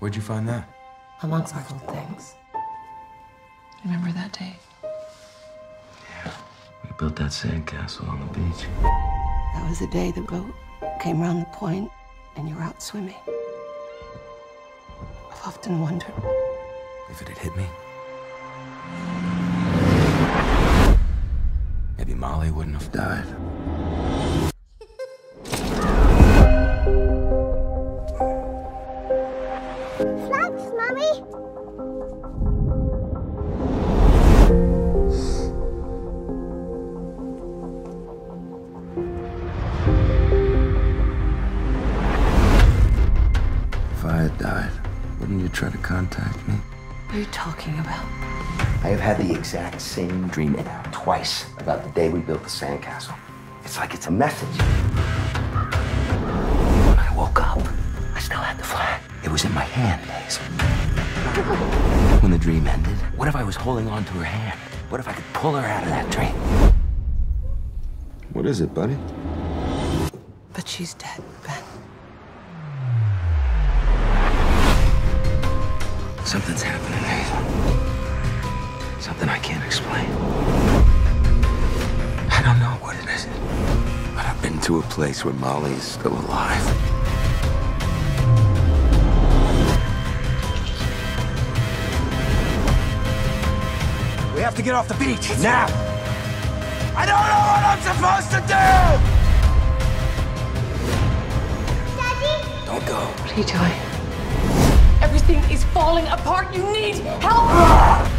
Where'd you find that? Amongst other things. Remember that day? Yeah. We built that sandcastle on the beach. That was the day the boat came round the point and you were out swimming. I've often wondered If it had hit me, maybe Molly wouldn't have died. Flags, If I had died, wouldn't you try to contact me? What are you talking about? I have had the exact same dream twice about the day we built the sandcastle. It's like it's a message. When I woke up, I still had the flag. It was in my hand, Hazel. When the dream ended, what if I was holding on to her hand? What if I could pull her out of that dream? What is it, buddy? But she's dead, Ben. Something's happening, Hazel. Something I can't explain. I don't know what it is. But I've been to a place where Molly's still alive. Have to get off the beach now. I don't know what I'm supposed to do. Daddy? Don't go. What are you doing? Everything is falling apart. You need help. Ah!